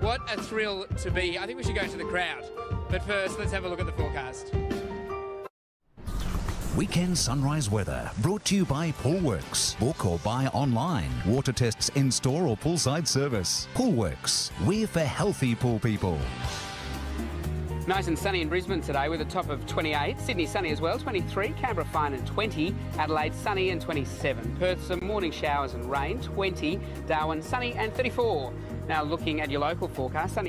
What a thrill to be. I think we should go to the crowd. But first, let's have a look at the forecast. Weekend sunrise weather brought to you by Poolwerx. Book or buy online. Water tests in store or poolside service. Poolwerx. We're for healthy pool people. Nice and sunny in Brisbane today with a top of 28. Sydney sunny as well, 23. Canberra fine and 20. Adelaide sunny and 27. Perth some morning showers and rain, 20. Darwin sunny and 34. Now looking at your local forecast, sunny.